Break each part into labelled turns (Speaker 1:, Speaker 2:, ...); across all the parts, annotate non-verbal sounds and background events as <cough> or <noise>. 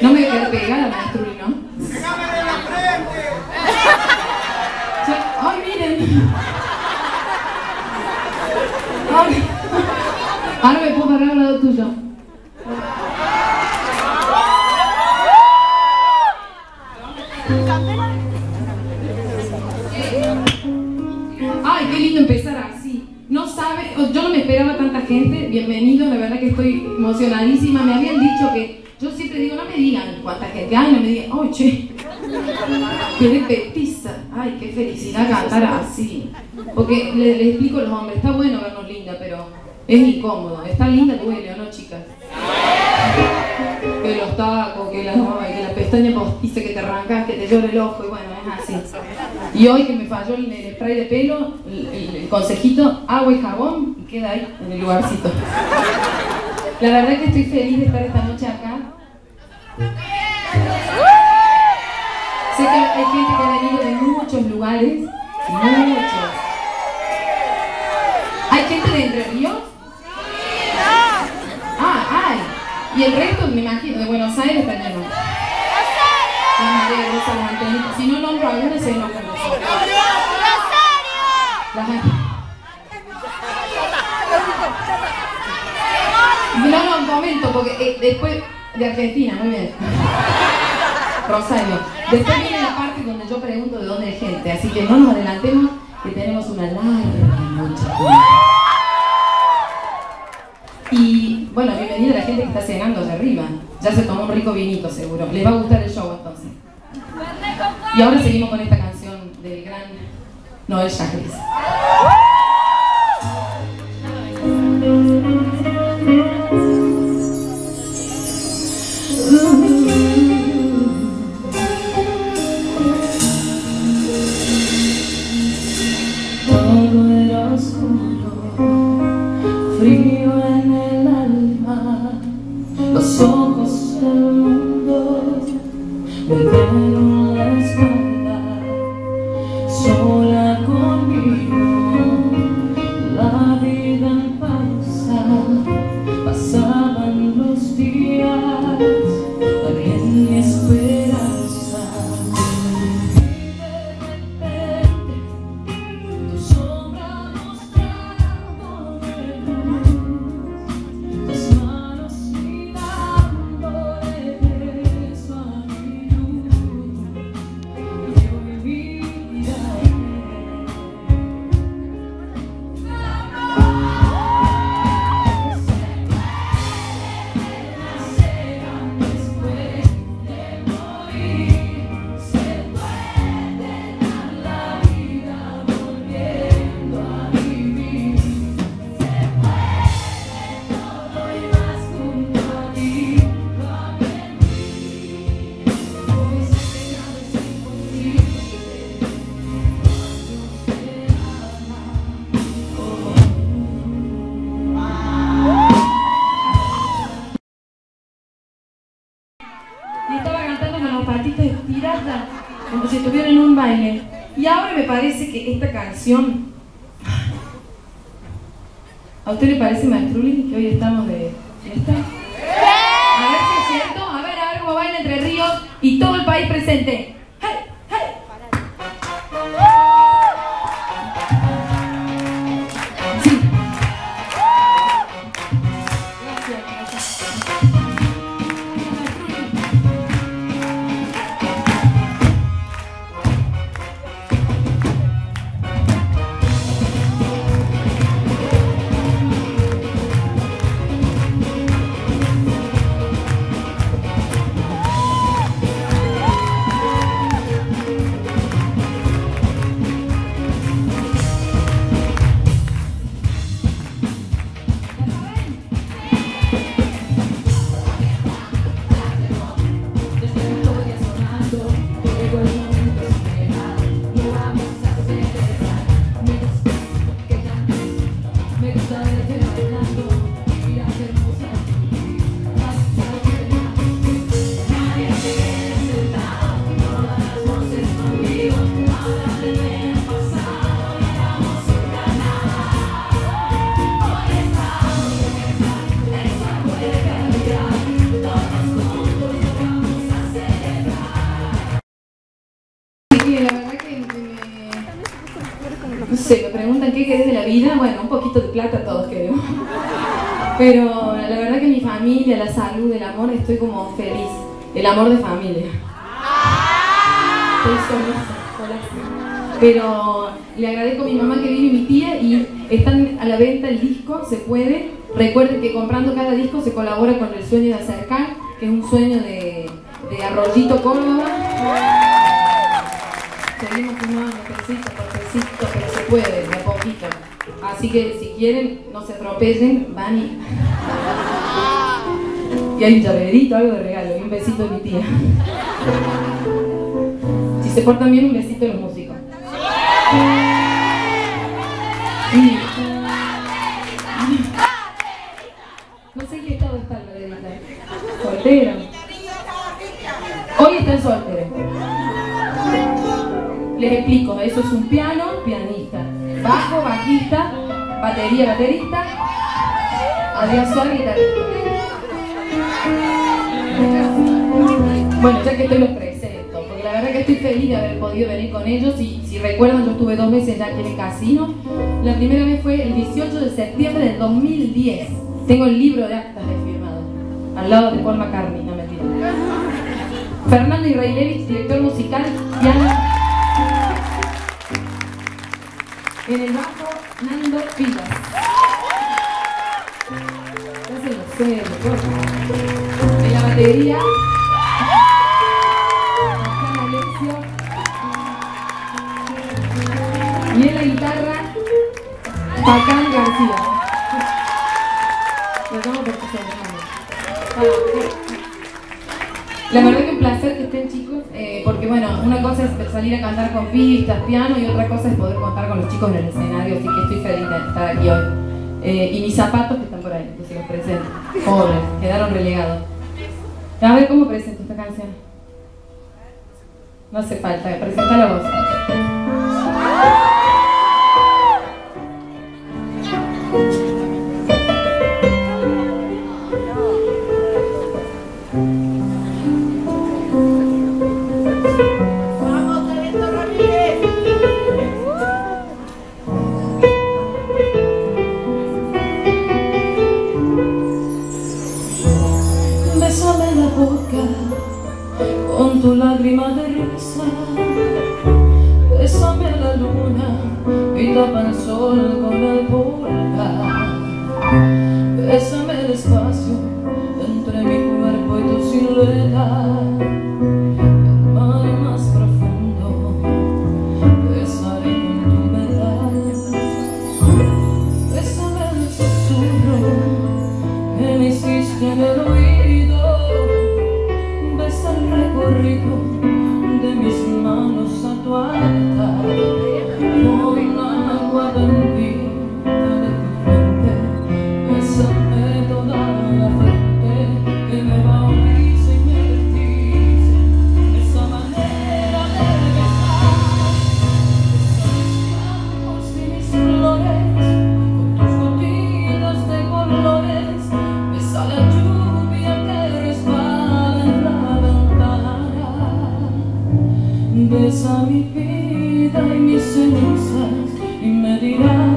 Speaker 1: No me voy a quedar pegada, maestruli, ¿no? Ya- ¡Ay, miren! Ay. Ahora me puedo parar al lado tuyo. Ay, qué lindo empezar así. No sabe, yo no me esperaba tanta gente. Bienvenidos, la verdad que estoy emocionadísima. Me habían dicho que, siempre digo, no me digan cuánta gente hay, no me digan, oh, che, qué de petiza. Ay, qué felicidad cantar así. Porque le, le explico a los hombres, está bueno vernos linda, pero es incómodo. Estar linda duele, ¿o no, chicas? Que los tacos, que la, que pestaña postiza que te arrancas, que te llora el ojo, y bueno, es así. Y hoy que me falló el, spray de pelo, el, el- el consejito, agua y jabón, y queda ahí en el lugarcito. La verdad es que estoy feliz de estar esta noche acá. Sé que hay gente que ha venido de muchos lugares, muchos. ¿Hay gente de Entre Ríos? Ah, ay. Y el resto, me imagino, de Buenos Aires las antenitas. Si no nombro alguna, se enojan nosotros. La gente. No, no, un momento, porque eh, después de Argentina, muy bien. Rosario. Después viene la parte donde yo pregunto de dónde hay gente, así que no nos adelantemos, que tenemos una larga noche. Y bueno, bienvenida a la gente que está cenando allá arriba. Ya se tomó un rico vinito seguro. Les va a gustar el show entonces. Y ahora seguimos con esta canción del gran Noel Chagris. Patitas estiradas, como si estuvieran en un baile. Y ahora me parece que esta canción. ¿A usted le parece, Maestruli, que hoy estamos de fiesta? A ver si es cierto. A ver, a ver cómo baila Entre Ríos y todo el país presente. Pero la verdad que mi familia, la salud, el amor, estoy como feliz. El amor de familia. Estoy Pero le agradezco a mi mamá que vino y mi tía y están a la venta el disco, se puede. Recuerden que comprando cada disco se colabora con el sueño de acercar, que es un sueño de, de Arroyito Córdoba. Seguimos fumando, pesito por pesito, pero se puede, de a poquito. Así que si quieren, no se atropellen, van y... Y hay un llaverito, algo de regalo, y un besito de mi tía. Si se portan bien, un besito de los músicos. Sí. No sé qué estado está la de Soltero. Hoy está en soltero. Les explico, eso es un piano, pianista. Baterista. Adrián Suárez, guitarrista. Bueno, ya que estoy los presento, porque la verdad que estoy feliz de haber podido venir con ellos y si recuerdan yo estuve dos veces ya aquí en el casino. La primera vez fue el 18 de septiembre del 2010. Tengo el libro de actas de firmado, al lado de Paul McCartney, no mentira. Fernando Israelevich, director musical, piano. En el bajo, Nando Pilas. En la batería. Y en la guitarra, Pacán García. La verdad que un placer que estén chicos, eh, porque bueno, una cosa es salir a cantar con pistas, piano, y otra cosa es poder contar con los chicos en el escenario, así que estoy feliz de estar aquí hoy. Eh, y mis zapatos que están ahí, que se los presento. Pobres, quedaron relegados. A ver cómo presento esta canción. No hace falta, presenta la hiciste en el oído. Besa el recorrido de mis manos a tu altar. Con agua bendita Besa mi vida y mis cenizas y me dirás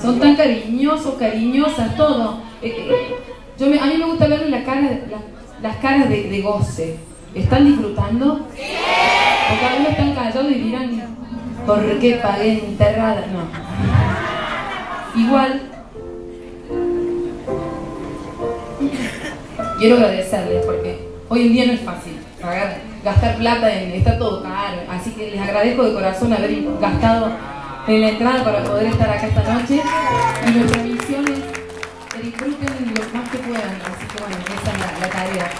Speaker 1: Son tan cariñosos, cariñosas, todo. Eh, yo me- a mí me gusta verle la cara de- la- las caras de, de goce. ¿Están disfrutando? Porque algunos están callados y dirán, ¿por qué pagué enterrada? No. Igual, quiero agradecerles porque hoy en día no es fácil pagar, gastar plata en, está todo caro, así que les agradezco de corazón haber gastado en la entrada para poder estar acá esta noche y nuestra misión es que disfruten lo más que puedan, así que bueno, esa es la, tarea.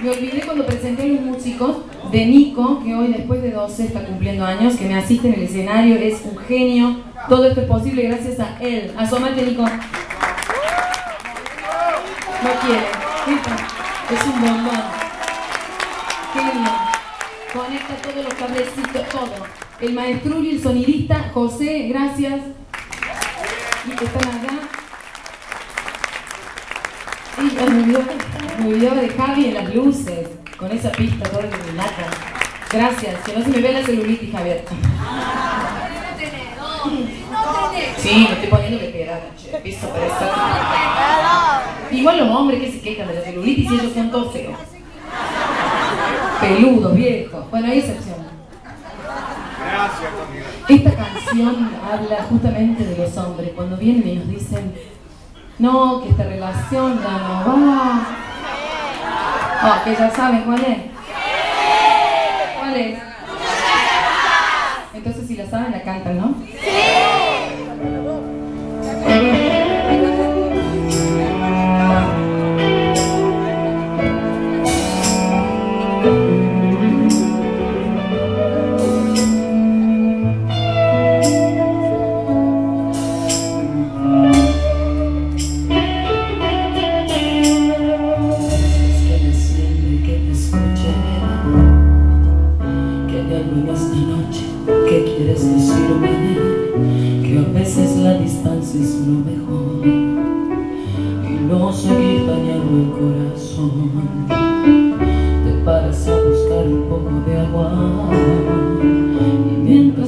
Speaker 1: Me olvidé cuando presenté a los músicos de Nico, que hoy después de 12 está cumpliendo años, que me asiste en el escenario, es un genio, Todo esto es posible gracias a él. Asómate, Nico. No quiere. Es un bombón. Bien. Conecta todos los cablecitos, todo. El maestro y el sonidista, José, gracias. Que están acá. Y me olvidó, me olvidó de Javi en las luces, con esa pista toda iluminada. Gracias, que no se me ve la celulitis, Javier. Sí, me estoy poniendo veterana, che, piso para estar. Igual los hombres que se quejan de la celulitis y ellos son todos feos. Peludos, viejos. Bueno, hay excepciones. Esta canción habla justamente de los hombres, cuando vienen y nos dicen, no, que esta relación no va. Oh, que ya saben cuál es. ¿Cuál es? Entonces si la saben la cantan, ¿no?
Speaker 2: Es dañando el corazón. Te paras a buscar un poco de agua. Y mientras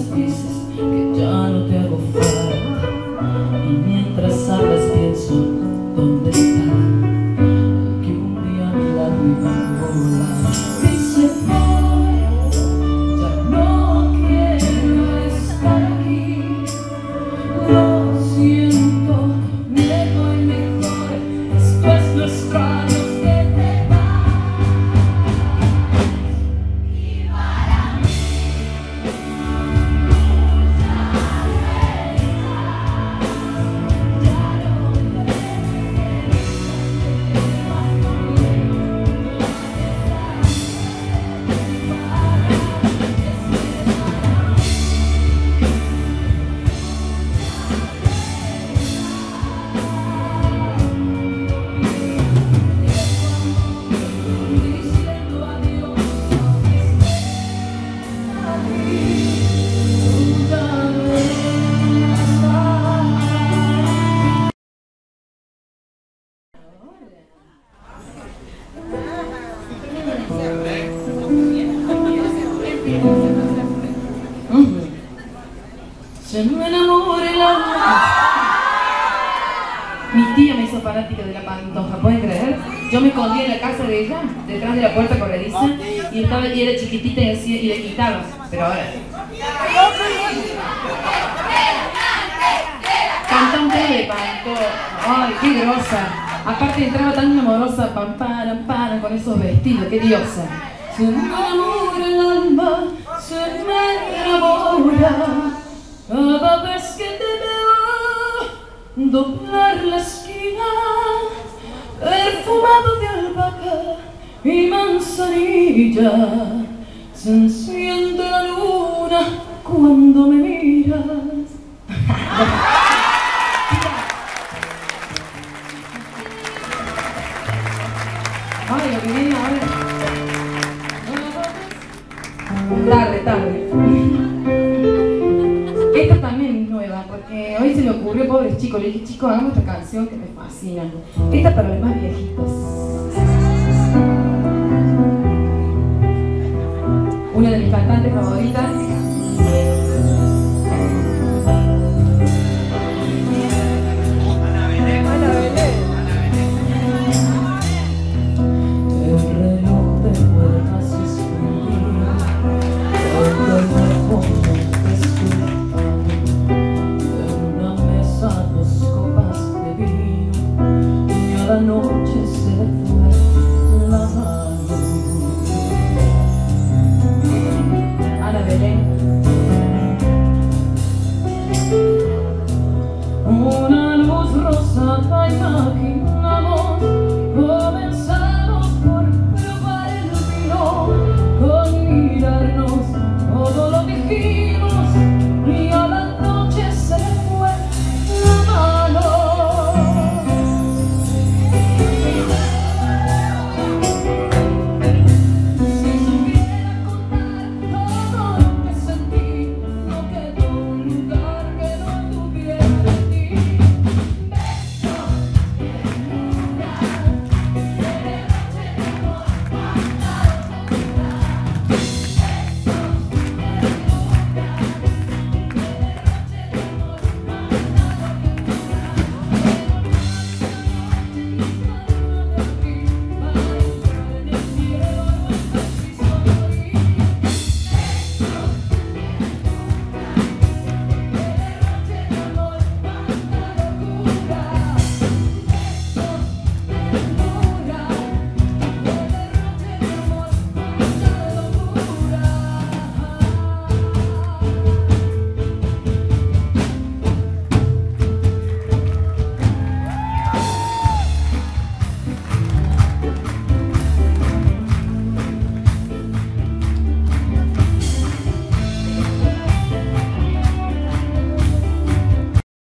Speaker 1: era chiquitita y, hacía, y le quitaba. Pero ahora. Cantante de pantoja. Ay, qué grosa. Aparte entraba tan amorosa, pam, pam, pam, con esos vestidos, qué diosa. Se me enamora el alma, se me enamora. Cada vez que te veo doblar la esquina, perfumado de albahaca y manzanilla, se enciende la luna cuando me miras. <laughs> Ay, lo que viene ahora. Tarde, tarde. Esta también es nueva, porque hoy se me ocurrió, pobres chicos, le dije, chicos, hagamos esta canción que me fascina. Esta para los más viejitos. De mis cantantes favoritas.